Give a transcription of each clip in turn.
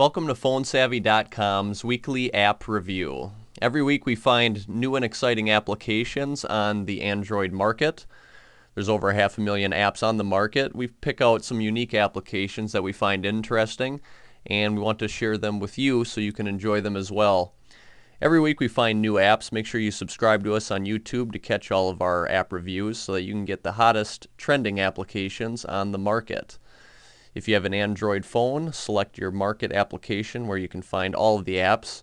Welcome to PhoneSavvy.com's weekly app review. Every week we find new and exciting applications on the Android market. There's over half a million apps on the market. We pick out some unique applications that we find interesting and we want to share them with you so you can enjoy them as well. Every week we find new apps. Make sure you subscribe to us on YouTube to catch all of our app reviews so that you can get the hottest trending applications on the market. If you have an Android phone, select your market application where you can find all of the apps.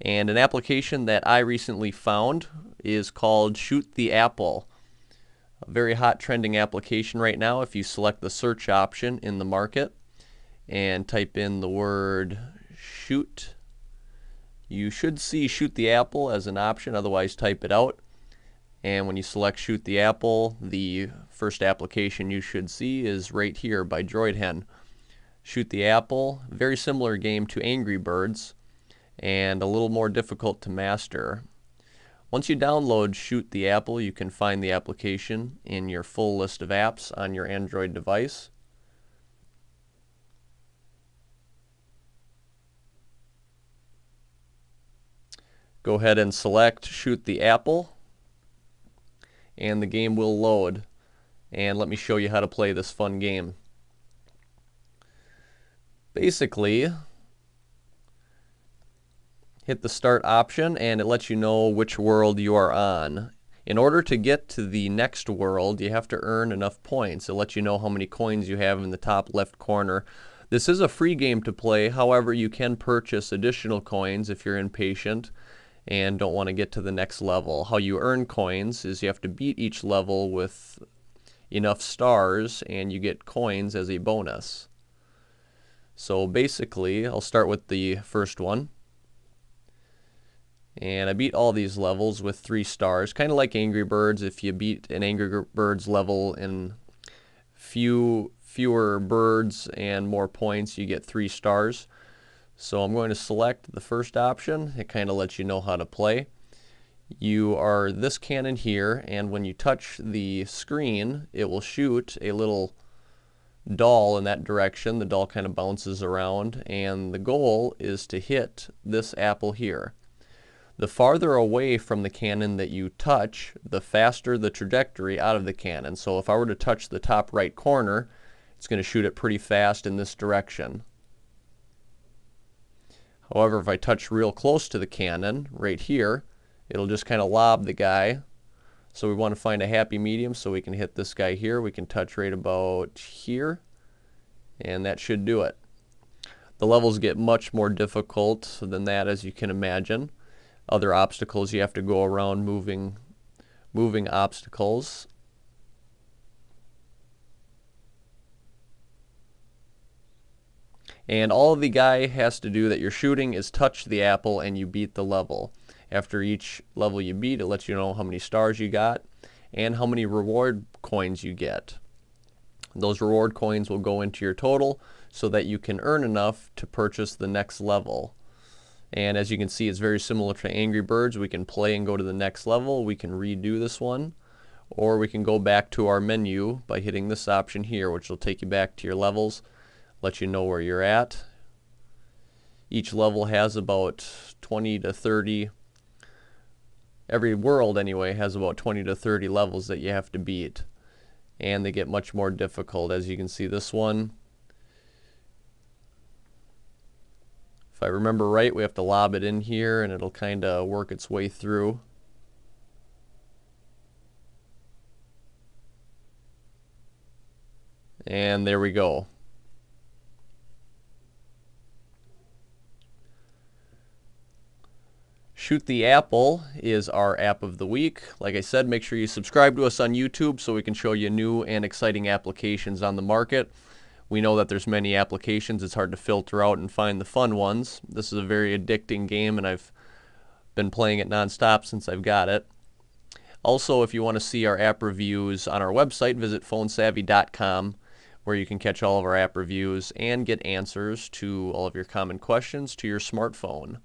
And an application that I recently found is called Shoot the Apple. A very hot trending application right now. If you select the search option in the market and type in the word shoot, you should see Shoot the Apple as an option, otherwise type it out. And when you select Shoot the Apple, the first application you should see is right here by DroidHen. Shoot the Apple, very similar game to Angry Birds, and a little more difficult to master. Once you download Shoot the Apple, you can find the application in your full list of apps on your Android device. Go ahead and select Shoot the Apple and the game will load. And let me show you how to play this fun game. Basically, hit the start option and it lets you know which world you are on. In order to get to the next world, you have to earn enough points. It lets you know how many coins you have in the top left corner. This is a free game to play, however, you can purchase additional coins if you're impatient and don't want to get to the next level. How you earn coins is you have to beat each level with enough stars and you get coins as a bonus. So basically, I'll start with the first one. And I beat all these levels with three stars, kind of like Angry Birds. If you beat an Angry Birds level in few fewer birds and more points, you get three stars. So I'm going to select the first option. It kind of lets you know how to play. You are this cannon here, and when you touch the screen, it will shoot a little doll in that direction. The doll kind of bounces around, and the goal is to hit this apple here. The farther away from the cannon that you touch, the faster the trajectory out of the cannon. So if I were to touch the top right corner, it's going to shoot it pretty fast in this direction. However, if I touch real close to the cannon, right here, it'll just kind of lob the guy. So we want to find a happy medium so we can hit this guy here. We can touch right about here, and that should do it. The levels get much more difficult than that, as you can imagine. Other obstacles you have to go around moving, moving obstacles. And all the guy has to do that you're shooting is touch the apple and you beat the level. After each level you beat, it lets you know how many stars you got and how many reward coins you get. Those reward coins will go into your total so that you can earn enough to purchase the next level. And as you can see, it's very similar to Angry Birds. We can play and go to the next level. We can redo this one. Or we can go back to our menu by hitting this option here, which will take you back to your levels let you know where you're at. Each level has about 20 to 30, every world anyway has about 20 to 30 levels that you have to beat. And they get much more difficult. As you can see, this one, if I remember right, we have to lob it in here and it'll kind of work its way through. And there we go. Shoot the Apple is our app of the week. Like I said, make sure you subscribe to us on YouTube so we can show you new and exciting applications on the market. We know that there's many applications. It's hard to filter out and find the fun ones. This is a very addicting game and I've been playing it nonstop since I've got it. Also, if you want to see our app reviews on our website, visit phonesavvy.com where you can catch all of our app reviews and get answers to all of your common questions to your smartphone.